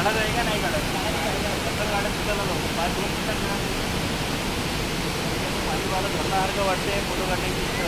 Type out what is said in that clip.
खड़ा रहेगा, नहीं खड़ा बंदर गाड़ी से चला लो पाँच दोन मिनटात पाणी वाला काढण्याची इच्छा होते